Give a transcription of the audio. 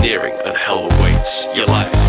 nearing and hell awaits. Your life